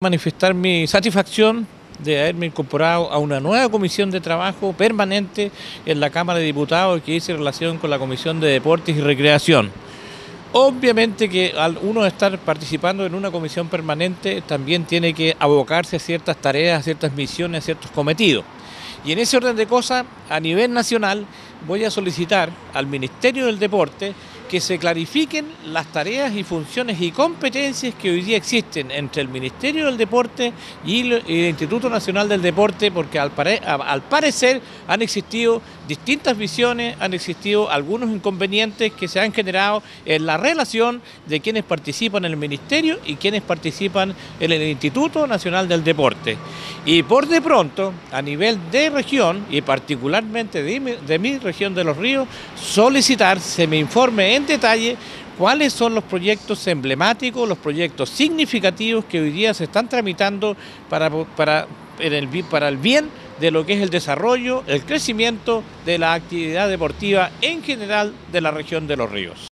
manifestar mi satisfacción de haberme incorporado a una nueva comisión de trabajo permanente en la Cámara de Diputados que hice relación con la Comisión de Deportes y Recreación. Obviamente que al uno estar participando en una comisión permanente también tiene que abocarse a ciertas tareas, a ciertas misiones, a ciertos cometidos. Y en ese orden de cosas, a nivel nacional, voy a solicitar al Ministerio del Deporte que se clarifiquen las tareas y funciones y competencias que hoy día existen entre el Ministerio del Deporte y el Instituto Nacional del Deporte, porque al, parecer han existido distintas visiones, han existido algunos inconvenientes que se han generado en la relación de quienes participan en el Ministerio y quienes participan en el Instituto Nacional del Deporte. Y por de pronto, a nivel de región y particularmente de mi, de mi región de los ríos, solicitar se me informe en detalle cuáles son los proyectos emblemáticos, los proyectos significativos que hoy día se están tramitando para, para, para el bien de lo que es el desarrollo, el crecimiento de la actividad deportiva en general de la región de los ríos.